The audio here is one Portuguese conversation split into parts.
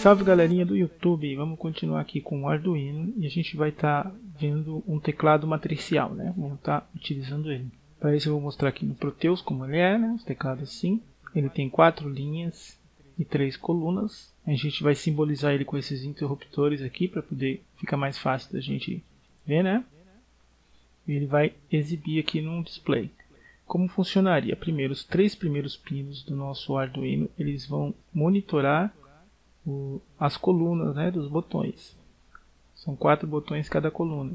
Salve galerinha do YouTube, vamos continuar aqui com o Arduino e a gente vai estar tá vendo um teclado matricial, né? Vamos estar tá utilizando ele. Para isso eu vou mostrar aqui no Proteus como ele é, né? O teclado assim. Ele tem quatro linhas e três colunas. A gente vai simbolizar ele com esses interruptores aqui para poder ficar mais fácil da gente ver, né? Ele vai exibir aqui num display. Como funcionaria? Primeiro, os três primeiros pinos do nosso Arduino, eles vão monitorar o, as colunas né, dos botões. São quatro botões cada coluna.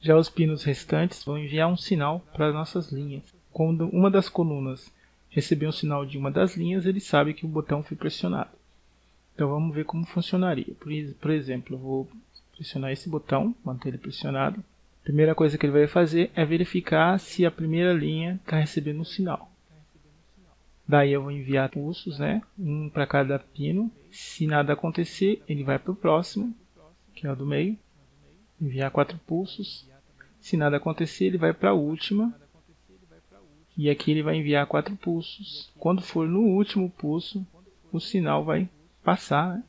Já os pinos restantes vão enviar um sinal para nossas linhas. Quando uma das colunas receber um sinal de uma das linhas, ele sabe que o botão foi pressionado. Então vamos ver como funcionaria. Por, por exemplo, eu vou pressionar esse botão, manter ele pressionado. A primeira coisa que ele vai fazer é verificar se a primeira linha está recebendo um sinal. Daí eu vou enviar pulsos, né? Um para cada pino. Se nada acontecer, ele vai para o próximo, que é o do meio. Enviar quatro pulsos. Se nada acontecer, ele vai para a última. E aqui ele vai enviar quatro pulsos. Quando for no último pulso, o sinal vai passar. Né?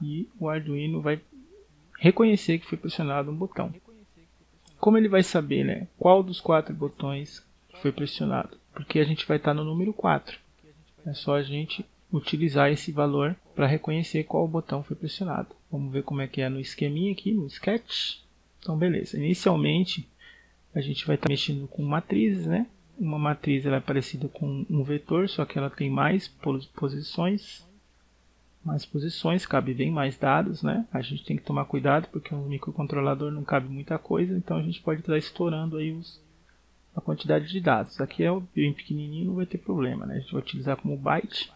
E o Arduino vai reconhecer que foi pressionado um botão. Como ele vai saber né, qual dos quatro botões foi pressionado? porque a gente vai estar no número 4. É só a gente utilizar esse valor para reconhecer qual botão foi pressionado. Vamos ver como é que é no esqueminha aqui, no sketch. Então, beleza. Inicialmente, a gente vai estar mexendo com matrizes, né? Uma matriz ela é parecida com um vetor, só que ela tem mais posições. Mais posições, cabe bem mais dados, né? A gente tem que tomar cuidado porque um microcontrolador não cabe muita coisa, então a gente pode estar estourando aí os, a quantidade de dados. Aqui é bem pequenininho, não vai ter problema, né? A gente vai utilizar como byte,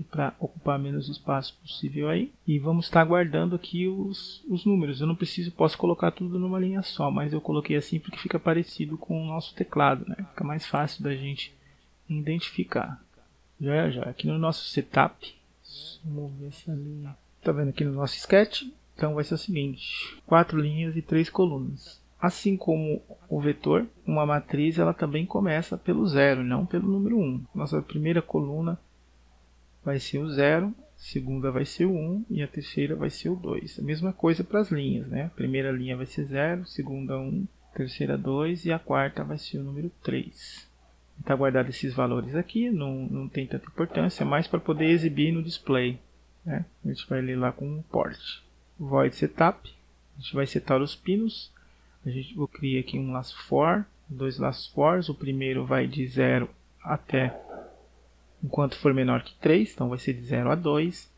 é para ocupar menos espaço possível aí. E vamos estar guardando aqui os, os números. Eu não preciso, posso colocar tudo numa linha só, mas eu coloquei assim porque fica parecido com o nosso teclado, né? Fica mais fácil da gente identificar. Já, já. Aqui no nosso setup, vamos ver essa linha. Tá vendo aqui no nosso sketch? Então vai ser o seguinte: quatro linhas e três colunas. Assim como o vetor, uma matriz ela também começa pelo zero, não pelo número 1. Nossa primeira coluna vai ser o zero, segunda vai ser o 1 e a terceira vai ser o 2. A mesma coisa para as linhas, né? A primeira linha vai ser 0, segunda 1, terceira 2 e a quarta vai ser o número 3. Está guardado esses valores aqui, não, não tem tanta importância, mais para poder exibir no display. Né? A gente vai ler lá com um port. Void setup, a gente vai setar os pinos a gente vou criar aqui um laço for, dois laços fors. O primeiro vai de 0 até enquanto for menor que 3, então vai ser de 0 a 2.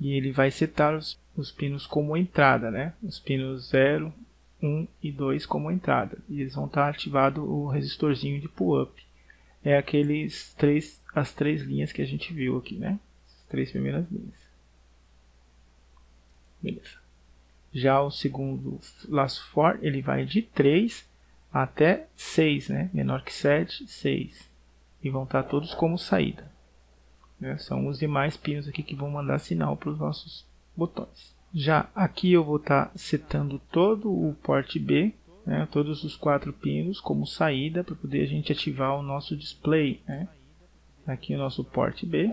E ele vai setar os, os pinos como entrada, né? Os pinos 0, 1 e 2 como entrada. E eles vão estar ativado o resistorzinho de pull-up. É aqueles três, as três linhas que a gente viu aqui, né? As três primeiras linhas. Beleza. Já o segundo laço for, ele vai de 3 até 6, né? menor que 7, 6. E vão estar todos como saída. Né? São os demais pinos aqui que vão mandar sinal para os nossos botões. Já aqui eu vou estar setando todo o porte B, né? todos os quatro pinos como saída para poder a gente ativar o nosso display. Né? Aqui o nosso porte B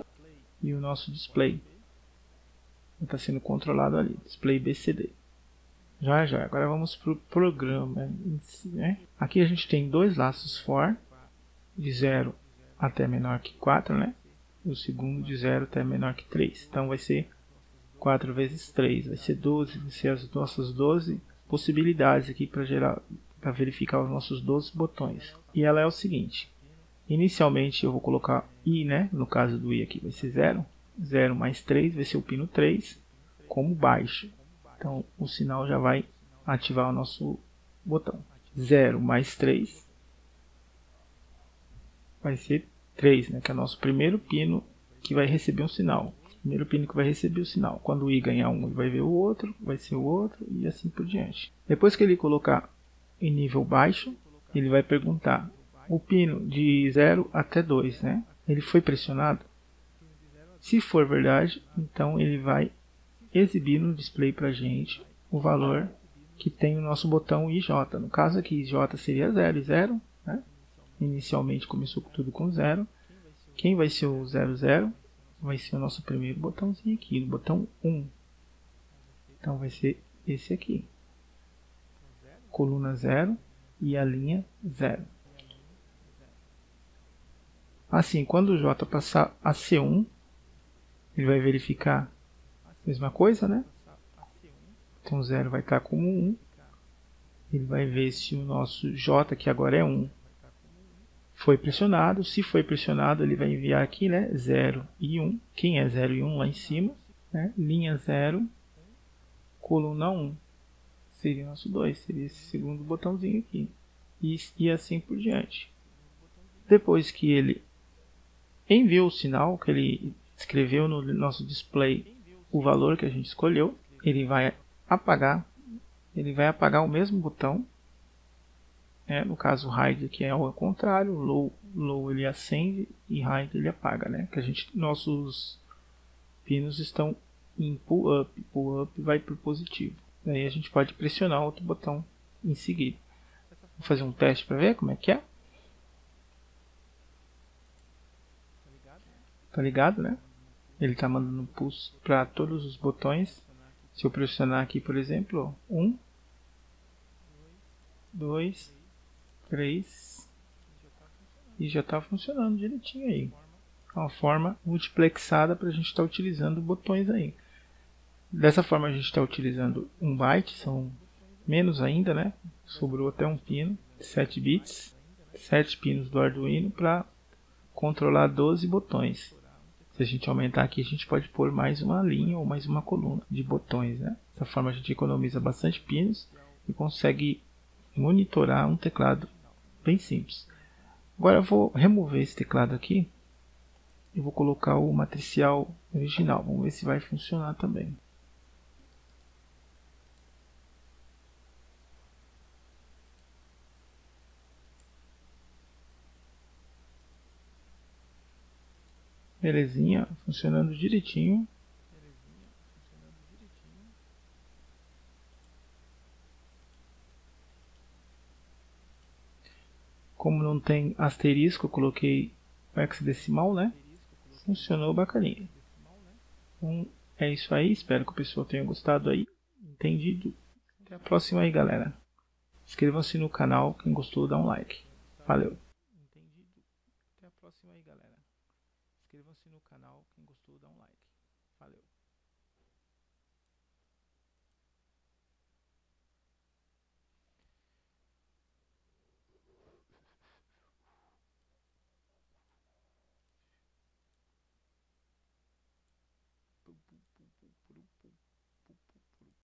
e o nosso display está sendo controlado ali, display BCD. Já, já. Agora vamos para o programa. Né? Aqui a gente tem dois laços for, de 0 até menor que 4, né? O segundo de 0 até menor que 3. Então vai ser 4 vezes 3, vai ser 12, vai ser as nossas 12 possibilidades aqui para verificar os nossos 12 botões. E ela é o seguinte: inicialmente eu vou colocar i, né? No caso do i aqui vai ser 0, 0 mais 3 vai ser o pino 3 como baixo. Então o sinal já vai ativar o nosso botão. 0 mais 3 vai ser 3, né, que é o nosso primeiro pino que vai receber um sinal. Primeiro pino que vai receber o sinal. Quando o i ganhar um, ele vai ver o outro, vai ser o outro e assim por diante. Depois que ele colocar em nível baixo, ele vai perguntar o pino de 0 até 2, né? Ele foi pressionado? Se for verdade, então ele vai exibir no display para gente o valor que tem o nosso botão IJ. No caso aqui, IJ seria 0 e 0. Né? Inicialmente começou tudo com 0. Quem vai ser o 00? Vai ser o nosso primeiro botãozinho aqui, o botão 1. Então vai ser esse aqui. Coluna 0 e a linha 0. Assim, quando o J passar a C1, ele vai verificar a mesma coisa, né? Então 0 vai estar como 1. Ele vai ver se o nosso J, que agora é 1, foi pressionado. Se foi pressionado, ele vai enviar aqui né, 0 e 1. Quem é 0 e 1 lá em cima? Né? Linha 0, coluna 1. Seria o nosso 2, seria esse segundo botãozinho aqui. E, e assim por diante. Depois que ele enviou o sinal, que ele escreveu no nosso display o valor que a gente escolheu, ele vai apagar, ele vai apagar o mesmo botão, né? no caso hide aqui é ao contrário, low, low ele acende e hide ele apaga, né? que a gente, nossos pinos estão em pull up, pull up vai para o positivo, daí a gente pode pressionar outro botão em seguida. Vou fazer um teste para ver como é que é. Tá ligado, né? Ele tá mandando pulso para todos os botões se eu pressionar aqui, por exemplo, um, dois, três e já está funcionando direitinho aí. É uma forma multiplexada para a gente estar tá utilizando botões aí. Dessa forma a gente está utilizando um byte, são menos ainda, né? Sobrou até um pino, 7 bits, 7 pinos do Arduino para controlar 12 botões. Se a gente aumentar aqui, a gente pode pôr mais uma linha ou mais uma coluna de botões. Né? Dessa forma a gente economiza bastante pinos e consegue monitorar um teclado bem simples. Agora eu vou remover esse teclado aqui e vou colocar o matricial original. Vamos ver se vai funcionar também. Belezinha, funcionando direitinho. Como não tem asterisco, eu coloquei o hexadecimal, né? Funcionou bacaninha. Então, é isso aí. Espero que o pessoal tenha gostado aí. Entendido. Até a próxima aí, galera. Inscrevam-se no canal. Quem gostou, dá um like. Valeu. pum, pum.